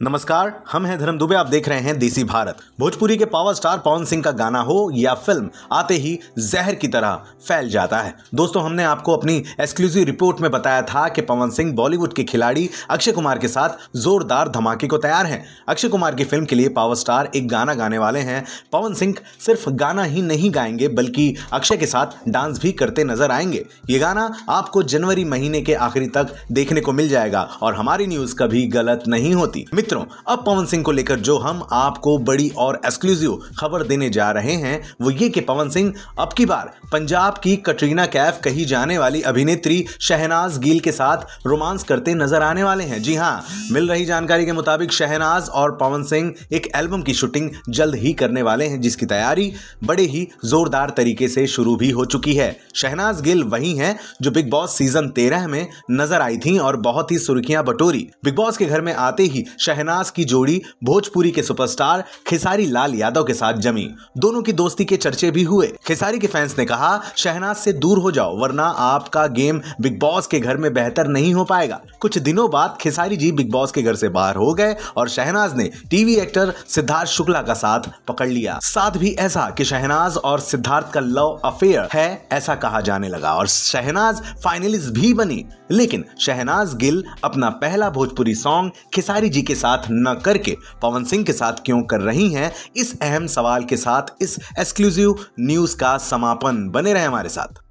नमस्कार, हम हैं धर्म दुबे, आप देख रहे हैं देसी भारत। भोजपुरी के पावर स्टार पवन सिंह का गाना हो या फ़िल्म, आते ही जहर की तरह फैल जाता है। दोस्तों, हमने आपको अपनी एक्सक्लूसिव रिपोर्ट में बताया था कि पवन सिंह बॉलीवुड के खिलाड़ी अक्षय कुमार के साथ जोरदार धमाके को तैयार हैं। अक्षय कुमार की फ़िल्म के लिए पावर स्टार एक गाना गाने वाले हैं। पवन सिंह सिर्फ़ गाना ही नहीं गाएँगे, बल्कि अक्षय के साथ डांस भी करते नज़र आएँगे। ये गाना आपको जनवरी महीने के आखिरी तक देखने को मिल जाएगा और हमारी न्यूज़ कभी गलत नहीं होती। मित्रों, अब पवन सिंह को लेकर जो हम आपको बड़ी और एक्सक्लूसिव खबर देने जा रहे हैं, वो ये कि पवन सिंह अब की बार पंजाब की कटरीना कैफ कही जाने वाली अभिनेत्री शहनाज गिल के साथ रोमांस करते नज़र आने वाले हैं। जी हाँ मिल रही जानकारी के मुताबिक शहनाज और पवन सिंह एक एल्बम की शूटिंग जल्द ही करने वाले हैं, जिसकी तैयारी बड़े ही जोरदार तरीके से शुरू भी हो चुकी है। शहनाज गिल वही हैं, जो बिग बॉस सीज़न तेरह में नज़र आई थी और बहुत ही सुर्खियाँ बटोरी। बिग बॉस के घर में आते ही शहनाज की जोड़ी, भोजपुरी के सुपरस्टार खेसारी लाल यादव के साथ जमी। दोनों की दोस्ती के चर्चे भी हुए। खेसारी के फैंस ने कहा, शहनाज से दूर हो जाओ, वरना आपका गेम बिग बॉस के घर में बेहतर नहीं हो पाएगा। कुछ दिनों बाद खेसारी जी बिग बॉस के घर से बाहर हो गए और शहनाज ने टीवी एक्टर सिद्धार्थ शुक्ला का साथ पकड़ लिया। साथ भी ऐसा कि शहनाज और सिद्धार्थ का लव अफेयर है, ऐसा कहा जाने लगा और शहनाज फाइनलिस्ट भी बनी। लेकिन शहनाज गिल अपना पहला भोजपुरी सॉन्ग खिसारी जी के साथ न करके पवन सिंह के साथ क्यों कर रही हैं? इस अहम सवाल के साथ इस एक्सक्लूसिव न्यूज़ का समापन। बने रहे हमारे साथ।